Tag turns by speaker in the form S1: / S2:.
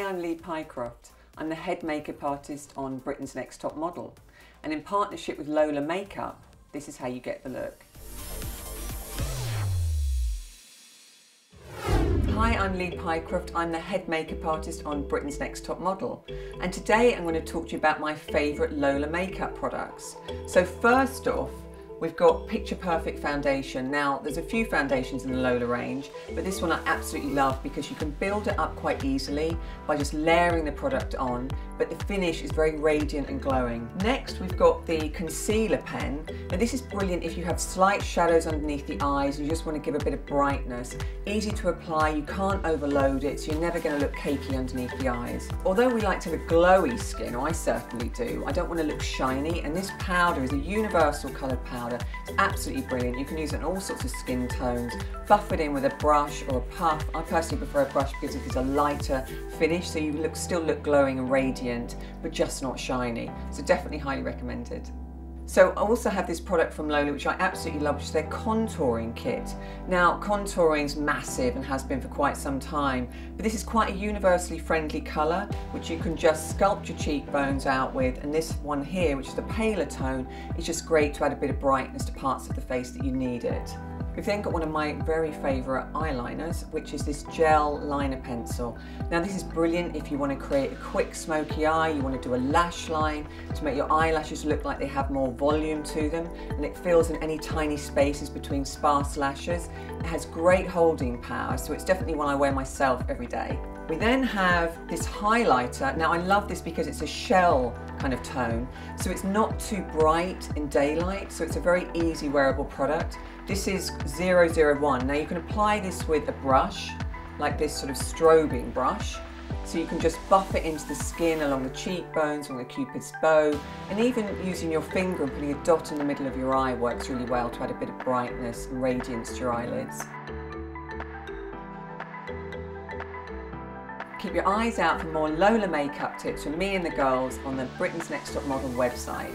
S1: I'm Lee Pycroft. I'm the head makeup artist on Britain's Next Top Model. And in partnership with Lola Makeup, this is how you get the look. Hi, I'm Lee Pycroft. I'm the head makeup artist on Britain's Next Top Model. And today I'm going to talk to you about my favourite Lola makeup products. So first off, We've got Picture Perfect Foundation. Now, there's a few foundations in the Lola range, but this one I absolutely love because you can build it up quite easily by just layering the product on, but the finish is very radiant and glowing. Next, we've got the Concealer Pen. Now, this is brilliant if you have slight shadows underneath the eyes, you just want to give a bit of brightness. Easy to apply, you can't overload it, so you're never going to look cakey underneath the eyes. Although we like to have a glowy skin, or I certainly do, I don't want to look shiny, and this powder is a universal coloured powder powder. It's absolutely brilliant. You can use it in all sorts of skin tones. Buff it in with a brush or a puff. I personally prefer a brush because it gives a lighter finish so you look still look glowing and radiant but just not shiny. So definitely highly recommended. So I also have this product from Lola which I absolutely love, which is their contouring kit. Now contouring is massive and has been for quite some time, but this is quite a universally friendly colour which you can just sculpt your cheekbones out with and this one here, which is the paler tone, is just great to add a bit of brightness to parts of the face that you need it. We've then got one of my very favourite eyeliners, which is this gel liner pencil. Now this is brilliant if you want to create a quick smoky eye, you want to do a lash line to make your eyelashes look like they have more volume to them and it fills in any tiny spaces between sparse lashes. It has great holding power, so it's definitely one I wear myself every day. We then have this highlighter. Now I love this because it's a shell kind of tone, so it's not too bright in daylight, so it's a very easy wearable product. This is 001. Now you can apply this with a brush, like this sort of strobing brush, so you can just buff it into the skin along the cheekbones, along the cupid's bow, and even using your finger and putting a dot in the middle of your eye works really well to add a bit of brightness and radiance to your eyelids. Keep your eyes out for more Lola makeup tips from me and the girls on the Britain's Next Top Model website.